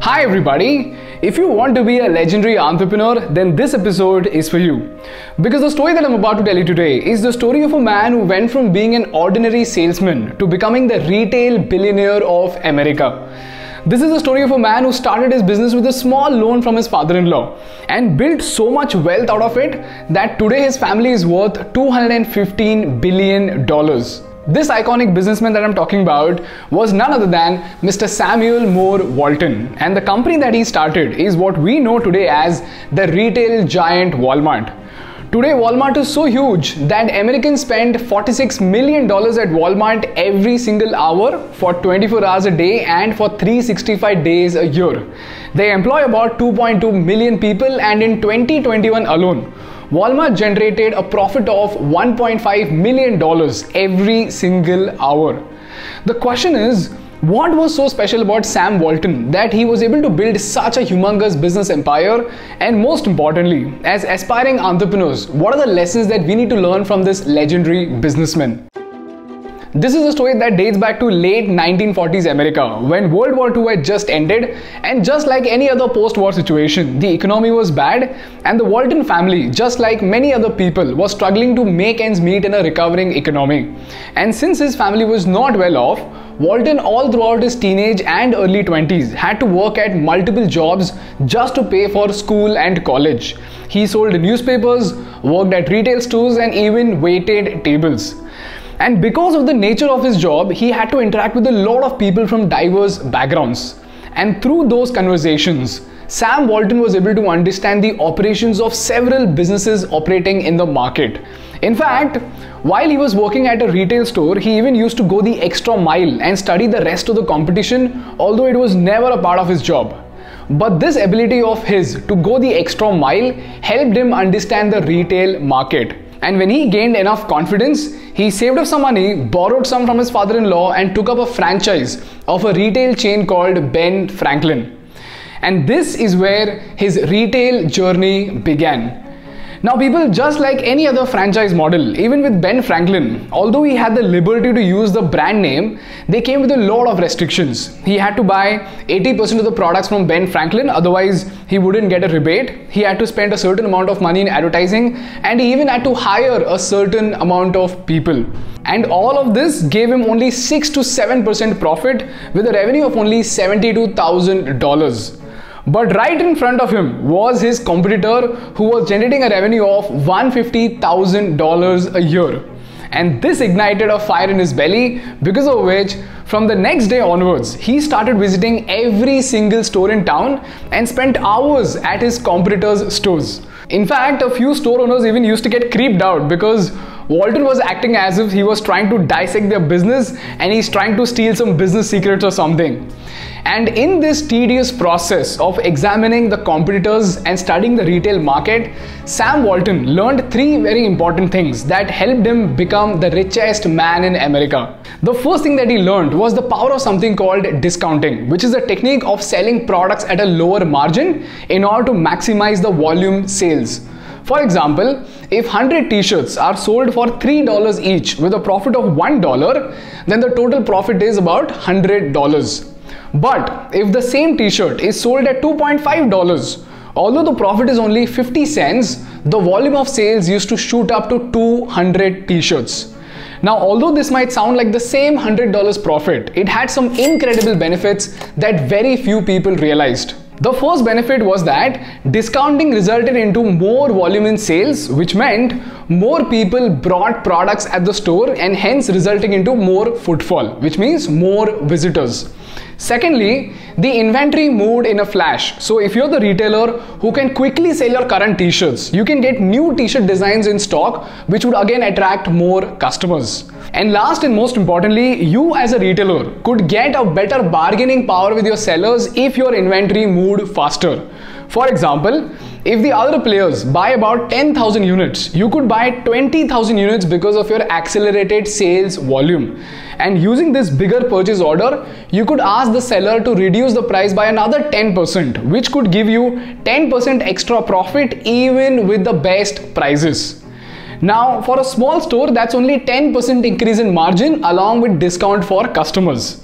Hi, everybody. If you want to be a legendary entrepreneur, then this episode is for you. Because the story that I'm about to tell you today is the story of a man who went from being an ordinary salesman to becoming the retail billionaire of America. This is the story of a man who started his business with a small loan from his father in law and built so much wealth out of it that today his family is worth $215 billion. This iconic businessman that I'm talking about was none other than Mr. Samuel Moore Walton, and the company that he started is what we know today as the retail giant Walmart. Today, Walmart is so huge that Americans spend $46 million at Walmart every single hour for 24 hours a day and for 365 days a year. They employ about 2.2 million people, and in 2021 alone, Walmart generated a profit of $1.5 million every single hour. The question is, what was so special about Sam Walton that he was able to build such a humongous business empire? And most importantly, as aspiring entrepreneurs, what are the lessons that we need to learn from this legendary businessman? This is a story that dates back to late 1940s America when World War II had just ended and just like any other post-war situation, the economy was bad and the Walton family, just like many other people, was struggling to make ends meet in a recovering economy. And since his family was not well off, Walton all throughout his teenage and early 20s had to work at multiple jobs just to pay for school and college. He sold newspapers, worked at retail stores and even waited tables. And because of the nature of his job, he had to interact with a lot of people from diverse backgrounds. And through those conversations, Sam Walton was able to understand the operations of several businesses operating in the market. In fact, while he was working at a retail store, he even used to go the extra mile and study the rest of the competition, although it was never a part of his job. But this ability of his to go the extra mile helped him understand the retail market. And when he gained enough confidence, he saved up some money, borrowed some from his father in law, and took up a franchise of a retail chain called Ben Franklin. And this is where his retail journey began. Now, people, just like any other franchise model, even with Ben Franklin, although he had the liberty to use the brand name, they came with a lot of restrictions. He had to buy 80% of the products from Ben Franklin, otherwise, he wouldn't get a rebate. He had to spend a certain amount of money in advertising, and he even had to hire a certain amount of people. And all of this gave him only 6 to 7% profit with a revenue of only $72,000. But right in front of him was his competitor who was generating a revenue of $150,000 a year. And this ignited a fire in his belly, because of which, from the next day onwards, he started visiting every single store in town and spent hours at his competitors' stores. In fact, a few store owners even used to get creeped out because Walton was acting as if he was trying to dissect their business and he's trying to steal some business secrets or something. And in this tedious process of examining the competitors and studying the retail market, Sam Walton learned three very important things that helped him become the richest man in America. The first thing that he learned was the power of something called discounting, which is a technique of selling products at a lower margin in order to maximize the volume sales. For example, if 100 t-shirts are sold for $3 each with a profit of $1, then the total profit is about $100. But if the same t-shirt is sold at $2.5, although the profit is only 50 cents, the volume of sales used to shoot up to 200 t-shirts. Now, although this might sound like the same $100 profit, it had some incredible benefits that very few people realized. The first benefit was that discounting resulted into more volume in sales, which meant more people brought products at the store and hence resulting into more footfall, which means more visitors. Secondly, the inventory moved in a flash. So if you're the retailer who can quickly sell your current t-shirts, you can get new t-shirt designs in stock, which would again attract more customers. And last and most importantly, you as a retailer could get a better bargaining power with your sellers if your inventory moved faster. For example, if the other players buy about 10,000 units, you could buy 20,000 units because of your accelerated sales volume. And using this bigger purchase order, you could ask the seller to reduce the price by another 10%, which could give you 10% extra profit even with the best prices. Now, for a small store, that's only 10% increase in margin along with discount for customers.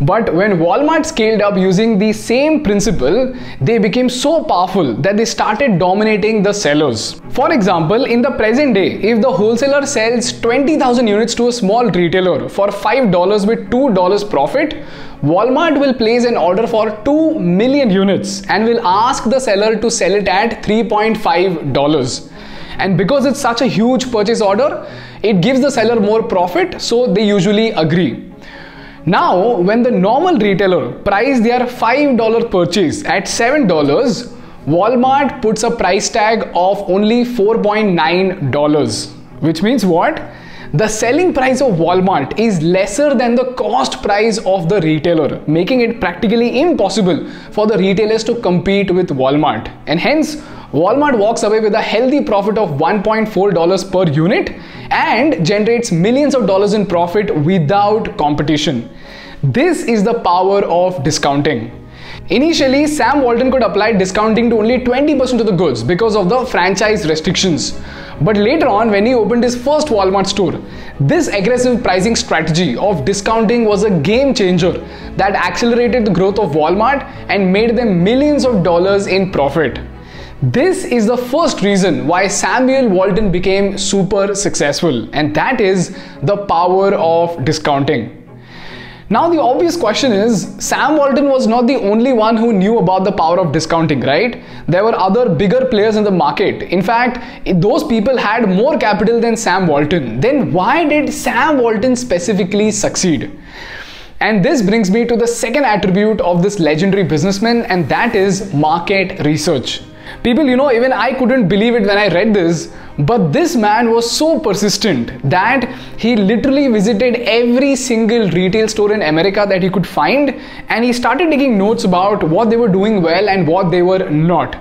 But when Walmart scaled up using the same principle, they became so powerful that they started dominating the sellers. For example, in the present day, if the wholesaler sells 20,000 units to a small retailer for $5 with $2 profit, Walmart will place an order for 2 million units and will ask the seller to sell it at $3.5. And because it's such a huge purchase order, it gives the seller more profit, so they usually agree. Now, when the normal retailer price their $5 purchase at $7, Walmart puts a price tag of only $4.9, which means what? The selling price of Walmart is lesser than the cost price of the retailer, making it practically impossible for the retailers to compete with Walmart. And hence, Walmart walks away with a healthy profit of $1.4 per unit and generates millions of dollars in profit without competition. This is the power of discounting. Initially, Sam Walton could apply discounting to only 20% of the goods because of the franchise restrictions. But later on, when he opened his first Walmart store, this aggressive pricing strategy of discounting was a game changer that accelerated the growth of Walmart and made them millions of dollars in profit. This is the first reason why Samuel Walton became super successful, and that is the power of discounting. Now, the obvious question is Sam Walton was not the only one who knew about the power of discounting, right? There were other bigger players in the market. In fact, those people had more capital than Sam Walton. Then, why did Sam Walton specifically succeed? And this brings me to the second attribute of this legendary businessman, and that is market research. People, you know, even I couldn't believe it when I read this, but this man was so persistent that he literally visited every single retail store in America that he could find and he started taking notes about what they were doing well and what they were not.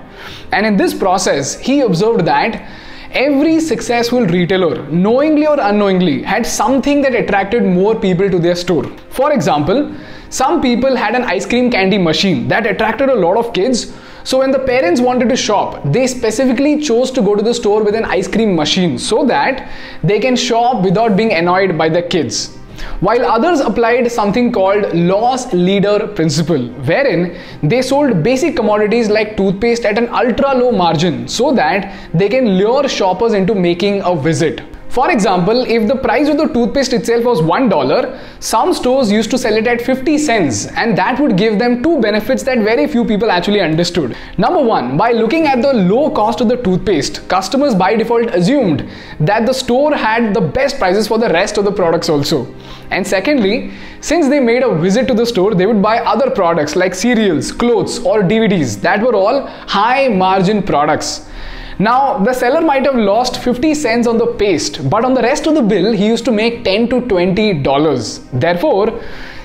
And in this process, he observed that every successful retailer, knowingly or unknowingly, had something that attracted more people to their store. For example, some people had an ice cream candy machine that attracted a lot of kids so when the parents wanted to shop, they specifically chose to go to the store with an ice cream machine so that they can shop without being annoyed by the kids. While others applied something called loss leader principle, wherein they sold basic commodities like toothpaste at an ultra low margin so that they can lure shoppers into making a visit. For example, if the price of the toothpaste itself was $1, some stores used to sell it at 50 cents and that would give them two benefits that very few people actually understood. Number one, by looking at the low cost of the toothpaste, customers by default assumed that the store had the best prices for the rest of the products also. And secondly, since they made a visit to the store, they would buy other products like cereals, clothes, or DVDs that were all high margin products. Now, the seller might have lost 50 cents on the paste, but on the rest of the bill, he used to make 10 to 20 dollars. Therefore,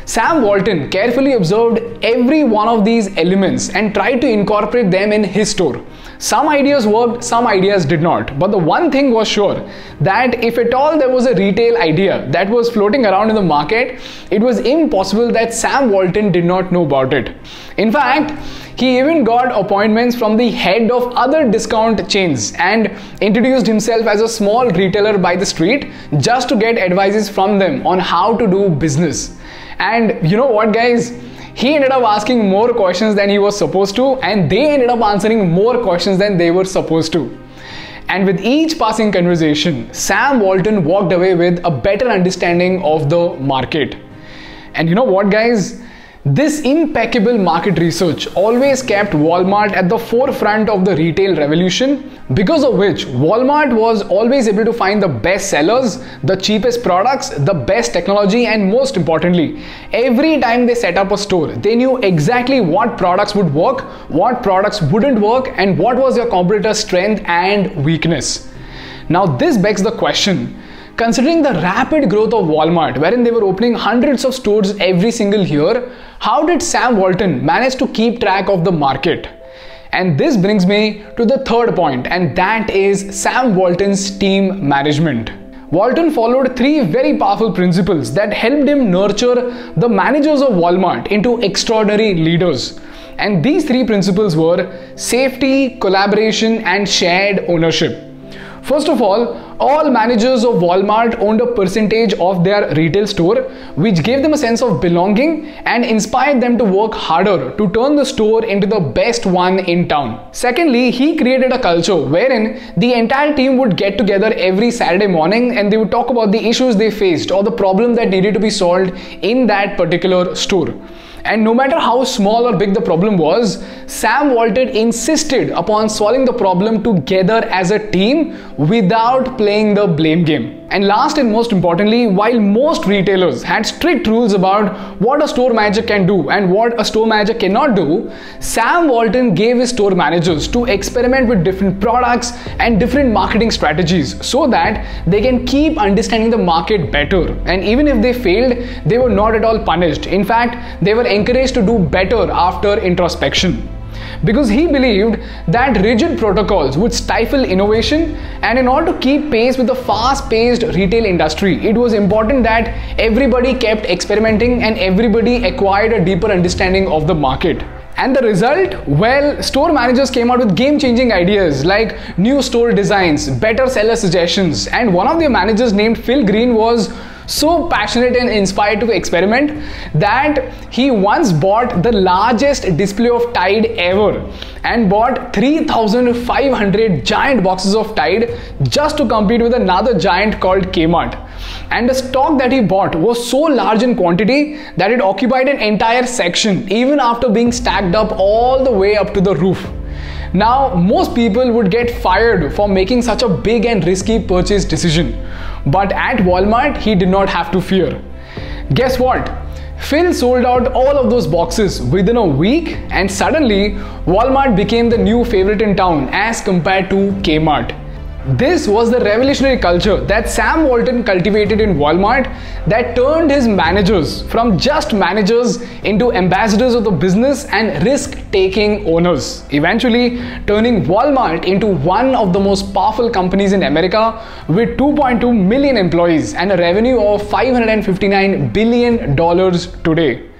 Sam Walton carefully observed every one of these elements and tried to incorporate them in his store. Some ideas worked, some ideas did not. But the one thing was sure that if at all there was a retail idea that was floating around in the market, it was impossible that Sam Walton did not know about it. In fact, he even got appointments from the head of other discount chains and introduced himself as a small retailer by the street just to get advices from them on how to do business. And you know what, guys? He ended up asking more questions than he was supposed to, and they ended up answering more questions than they were supposed to. And with each passing conversation, Sam Walton walked away with a better understanding of the market. And you know what, guys? This impeccable market research always kept Walmart at the forefront of the retail revolution, because of which Walmart was always able to find the best sellers, the cheapest products, the best technology, and most importantly, every time they set up a store, they knew exactly what products would work, what products wouldn't work, and what was your competitor's strength and weakness. Now, this begs the question Considering the rapid growth of Walmart, wherein they were opening hundreds of stores every single year, how did Sam Walton manage to keep track of the market? And this brings me to the third point, and that is Sam Walton's team management. Walton followed three very powerful principles that helped him nurture the managers of Walmart into extraordinary leaders. And these three principles were safety, collaboration, and shared ownership. First of all, all managers of Walmart owned a percentage of their retail store, which gave them a sense of belonging and inspired them to work harder to turn the store into the best one in town. Secondly, he created a culture wherein the entire team would get together every Saturday morning and they would talk about the issues they faced or the problem that needed to be solved in that particular store. And no matter how small or big the problem was, Sam Walton insisted upon solving the problem together as a team without playing the blame game. And last and most importantly, while most retailers had strict rules about what a store manager can do and what a store manager cannot do, Sam Walton gave his store managers to experiment with different products and different marketing strategies so that they can keep understanding the market better. And even if they failed, they were not at all punished. In fact, they were encouraged to do better after introspection because he believed that rigid protocols would stifle innovation and in order to keep pace with the fast-paced retail industry it was important that everybody kept experimenting and everybody acquired a deeper understanding of the market and the result? Well, store managers came out with game changing ideas like new store designs, better seller suggestions, and one of their managers named Phil Green was so passionate and inspired to experiment that he once bought the largest display of Tide ever and bought 3500 giant boxes of Tide just to compete with another giant called Kmart. And the stock that he bought was so large in quantity that it occupied an entire section even after being stacked up all the way up to the roof. Now, most people would get fired for making such a big and risky purchase decision. But at Walmart, he did not have to fear. Guess what? Phil sold out all of those boxes within a week, and suddenly Walmart became the new favorite in town as compared to Kmart. This was the revolutionary culture that Sam Walton cultivated in Walmart that turned his managers from just managers into ambassadors of the business and risk taking owners, eventually turning Walmart into one of the most powerful companies in America with 2.2 million employees and a revenue of $559 billion today.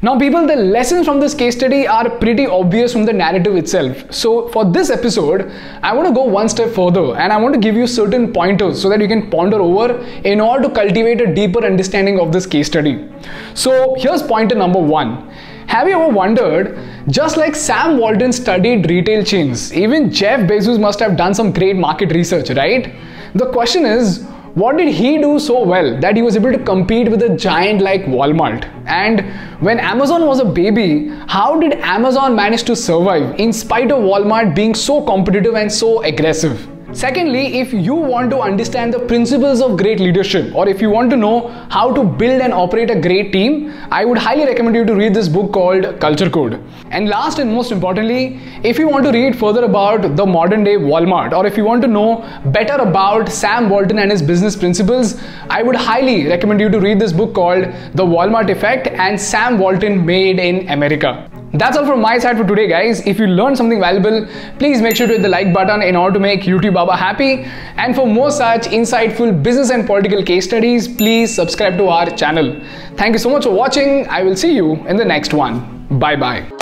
Now, people, the lessons from this case study are pretty obvious from the narrative itself. So, for this episode, I want to go one step further and I want to give you certain pointers so that you can ponder over in order to cultivate a deeper understanding of this case study. So, here's pointer number one. Have you ever wondered, just like Sam Walton studied retail chains, even Jeff Bezos must have done some great market research, right? The question is, what did he do so well that he was able to compete with a giant like Walmart? And when Amazon was a baby, how did Amazon manage to survive in spite of Walmart being so competitive and so aggressive? Secondly, if you want to understand the principles of great leadership or if you want to know how to build and operate a great team, I would highly recommend you to read this book called Culture Code. And last and most importantly, if you want to read further about the modern day Walmart or if you want to know better about Sam Walton and his business principles, I would highly recommend you to read this book called The Walmart Effect and Sam Walton Made in America. That's all from my side for today guys. If you learned something valuable, please make sure to hit the like button in order to make YouTube Baba happy. And for more such insightful business and political case studies, please subscribe to our channel. Thank you so much for watching. I will see you in the next one. Bye bye.